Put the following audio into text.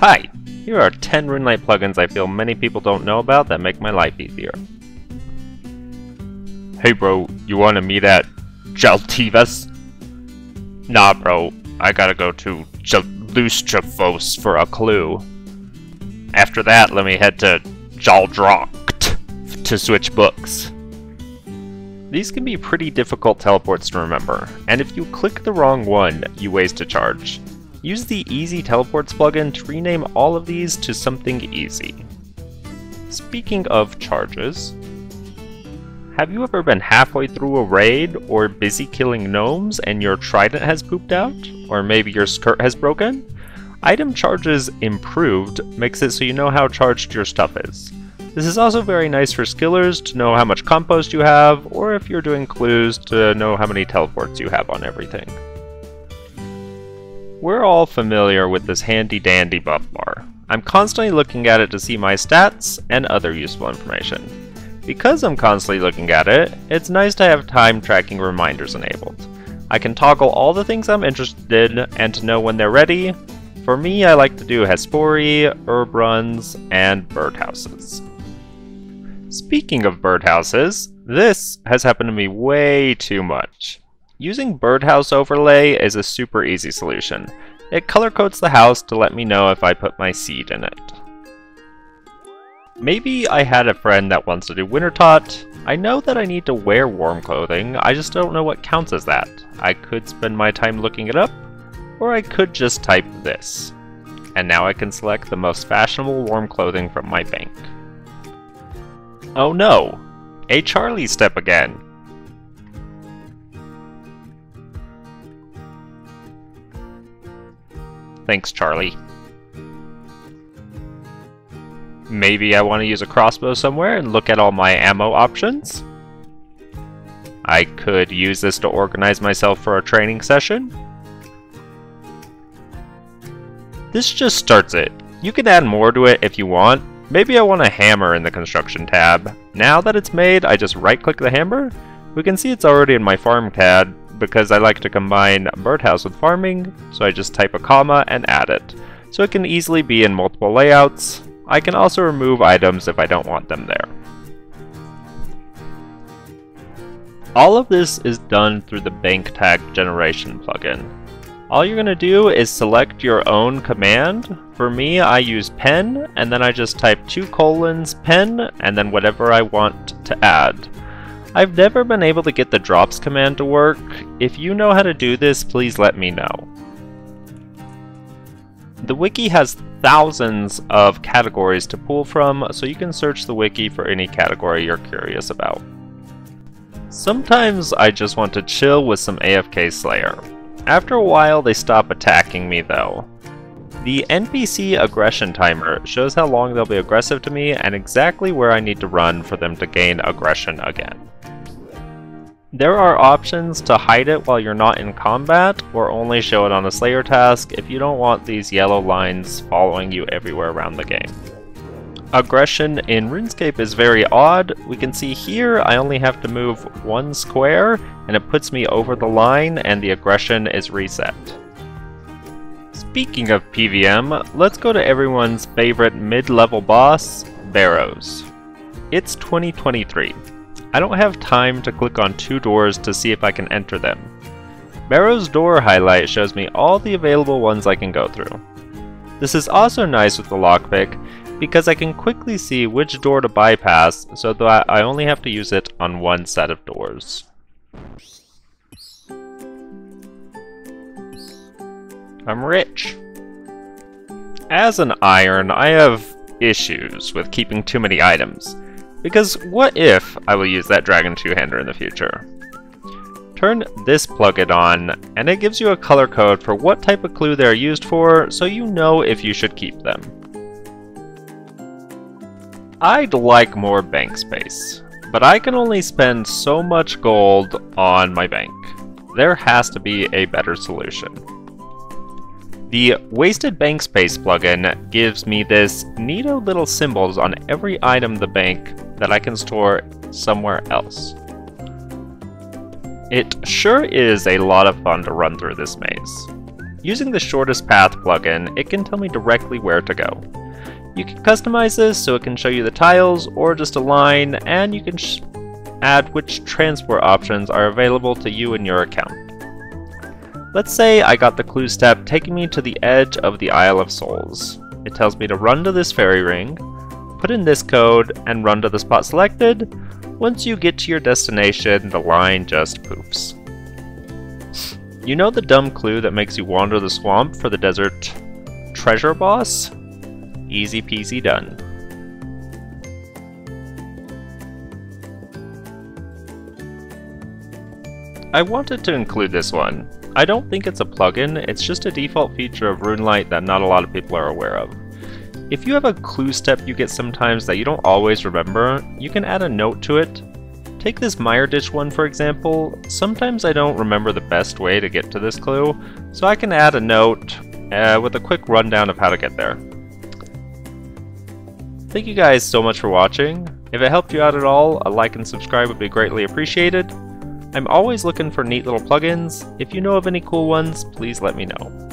Hi! Here are 10 RuneLite plugins I feel many people don't know about that make my life easier. Hey bro, you wanna meet at Jaltevas? Nah bro, I gotta go to Jaleustrophos for a clue. After that, let me head to Jaldraocht to switch books. These can be pretty difficult teleports to remember, and if you click the wrong one, you waste a charge. Use the Easy Teleports plugin to rename all of these to something easy. Speaking of charges, have you ever been halfway through a raid or busy killing gnomes and your trident has pooped out? Or maybe your skirt has broken? Item charges improved makes it so you know how charged your stuff is. This is also very nice for skillers to know how much compost you have, or if you're doing clues to know how many teleports you have on everything. We're all familiar with this handy dandy buff bar. I'm constantly looking at it to see my stats and other useful information. Because I'm constantly looking at it, it's nice to have time tracking reminders enabled. I can toggle all the things I'm interested in and to know when they're ready. For me, I like to do Hespori, herb runs, and birdhouses. Speaking of birdhouses, this has happened to me way too much. Using birdhouse overlay is a super easy solution. It color codes the house to let me know if I put my seed in it. Maybe I had a friend that wants to do Wintertodt. I know that I need to wear warm clothing, I just don't know what counts as that. I could spend my time looking it up, or I could just type this. And now I can select the most fashionable warm clothing from my bank. Oh no! A Charlie step again! Thanks, Charlie. Maybe I want to use a crossbow somewhere and look at all my ammo options. I could use this to organize myself for a training session. This just starts it. You can add more to it if you want, Maybe I want a hammer in the construction tab. Now that it's made, I just right click the hammer. We can see it's already in my farm tab because I like to combine birdhouse with farming, so I just type a comma and add it. So it can easily be in multiple layouts. I can also remove items if I don't want them there. All of this is done through the bank tag generation plugin. All you're going to do is select your own command. For me, I use pen, and then I just type two colons pen, and then whatever I want to add. I've never been able to get the drops command to work. If you know how to do this, please let me know. The wiki has thousands of categories to pull from, so you can search the wiki for any category you're curious about. Sometimes I just want to chill with some AFK Slayer. After a while, they stop attacking me though. The NPC aggression timer shows how long they'll be aggressive to me and exactly where I need to run for them to gain aggression again. There are options to hide it while you're not in combat, or only show it on a Slayer task if you don't want these yellow lines following you everywhere around the game. Aggression in RuneScape is very odd. We can see here I only have to move one square and it puts me over the line and the aggression is reset. Speaking of PVM, let's go to everyone's favorite mid-level boss, Barrows. It's 2023. I don't have time to click on two doors to see if I can enter them. Barrows door highlight shows me all the available ones I can go through. This is also nice with the lockpick because I can quickly see which door to bypass so that I only have to use it on one set of doors. I'm rich. As an iron, I have issues with keeping too many items, because what if I will use that Dragon Two-Hander in the future? Turn this plugin on, and it gives you a color code for what type of clue they're used for, so you know if you should keep them. I'd like more bank space, but I can only spend so much gold on my bank. There has to be a better solution. The Wasted Bank Space plugin gives me this neato little symbols on every item the bank that I can store somewhere else. It sure is a lot of fun to run through this maze. Using the shortest path plugin, it can tell me directly where to go. You can customize this so it can show you the tiles or just a line, and you can add which transport options are available to you in your account. Let's say I got the clue step taking me to the edge of the Isle of Souls. It tells me to run to this fairy ring, put in this code, and run to the spot selected. Once you get to your destination, the line just poops. You know the dumb clue that makes you wander the swamp for the desert treasure boss? Easy peasy done. I wanted to include this one. I don't think it's a plugin, it's just a default feature of RuneLite that not a lot of people are aware of. If you have a clue step you get sometimes that you don't always remember, you can add a note to it. Take this Mire Ditch one for example, sometimes I don't remember the best way to get to this clue, so I can add a note uh, with a quick rundown of how to get there. Thank you guys so much for watching. If it helped you out at all, a like and subscribe would be greatly appreciated. I'm always looking for neat little plugins. If you know of any cool ones, please let me know.